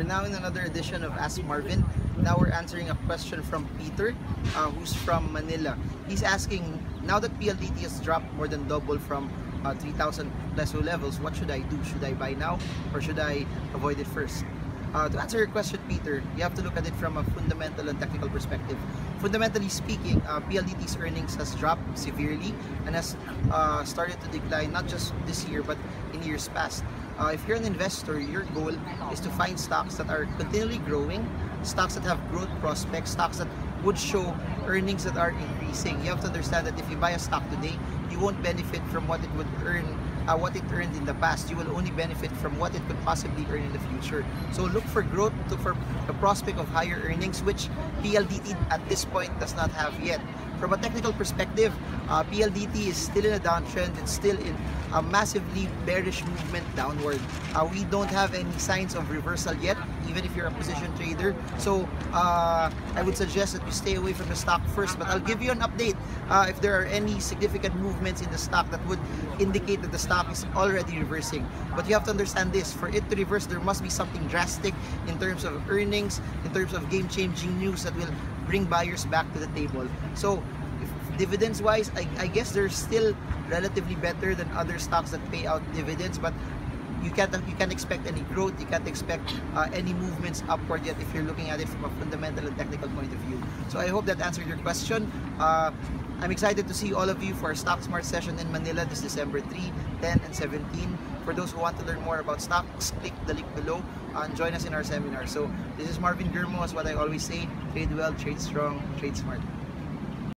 We're now in another edition of Ask Marvin. Now we're answering a question from Peter, uh, who's from Manila. He's asking, now that PLDT has dropped more than double from uh, 3,000 peso levels, what should I do? Should I buy now or should I avoid it first? Uh, to answer your question, Peter, you have to look at it from a fundamental and technical perspective. Fundamentally speaking, uh, PLDT's earnings has dropped severely and has uh, started to decline not just this year but in years past. Uh, if you're an investor, your goal is to find stocks that are continually growing, stocks that have growth prospects, stocks that would show earnings that are increasing. You have to understand that if you buy a stock today, you won't benefit from what it would earn uh, what it earned in the past. You will only benefit from what it could possibly earn in the future. So look for growth, look for the prospect of higher earnings, which PLDT at this point does not have yet. From a technical perspective, uh, PLDT is still in a downtrend. It's still in a massively bearish movement downward. Uh, we don't have any signs of reversal yet, even if you're a position trader. So uh, I would suggest that you stay away from the stock first. But I'll give you an update uh, if there are any significant movements in the stock that would indicate that the stock is already reversing. But you have to understand this: for it to reverse, there must be something drastic in terms of earnings, in terms of game-changing news that will bring buyers back to the table. So dividends wise, I, I guess they're still relatively better than other stocks that pay out dividends, but you can't you can't expect any growth you can't expect uh, any movements upward yet if you're looking at it from a fundamental and technical point of view so i hope that answered your question uh, i'm excited to see all of you for our stock smart session in manila this december 3 10 and 17 for those who want to learn more about stocks click the link below and join us in our seminar. So this is marvin germo as what i always say trade well trade strong trade smart